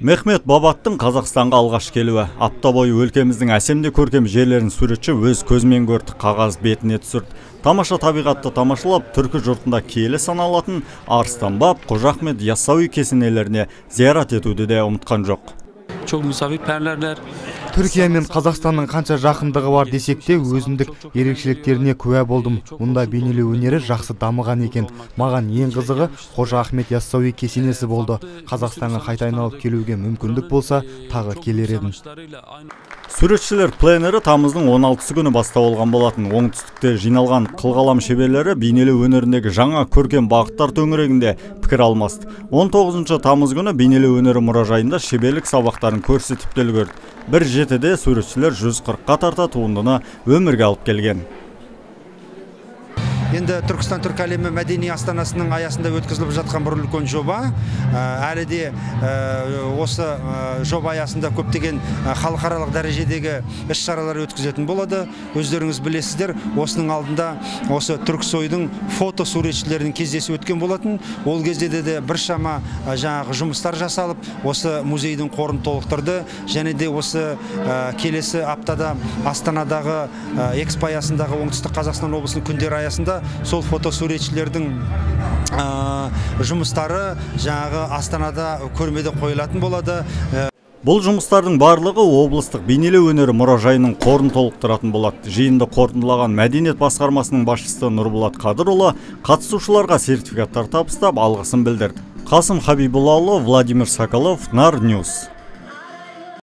мехмет бабаттың қазақстанға алғаш келуі апта бойы өлкеміздің әсемде көркем жерлерін суретші өз көзімен көрді қағаз бетіне түсірді тамаша табиғатты тамашалап түркі жұртында киелі саналатын арыстан баб қожа ахмет яссауи кесенелеріне зиярат етуді де ұмытқан жоқ misafirperverler. Түркия мен қазақстанның қанша жақындығы бар десек те өзіндік ерекшеліктеріне куә болдым. Мұнда бейнелеу өнері жақсы дамыған екен. Маған ең қызығы қожа ахмет яссауи кесенесі болды. Қазақстанға қайта айналып келуге мүмкіндік болса тағы келер едім. Суретшілер пленері тамыздың 16 күні бастау алған болатын. Жиналған қылғалам шеберлері бейнелеу өнеріндегі жаңа көркем бағыттар төңірегінде пікір алмасты. 19 тамыз күні бейнелеу өнері мұражайында шеберлік сабақтарын көрсетіп те үлгерді бір жетіде суретшілер 140-қа тарта туындыны өмірге алып келген. Енді түркістан түркі әлемі мәдени астанасының аясында өткізіліп жатқан бір үлкен жоба. Әлі де осы жоба аясында көптеген халықаралық дәрежедегі іс шаралар өткізетін болады. Өздеріңіз білесіздер осының алдында осы түрксойдың фото суретшілерінің кездесу өткен болатын. Ол кезде де, де біршама жаңағы жұмыстар жасалып осы музейдің қорын толықтырды. Және де осы келесі аптада астанадағы экспо аясындағы оңтүстік қазақстан облысының күндері аясында сол фотосуретшілердің жұмыстары жаңағы астанада көрмеде қойылатын болады. Бұл жұмыстардың барлығы облыстық бейнелеу өнері мұражайының қорын толықтыратын болады. Жиынды қорытындылаған мәдениет басқармасының басшысы нұрболат қадырұлы қатысушыларға сертификаттар табыстап алғысын білдірді. Қасым хабибуллаұлы владимир соколов нар ньюс.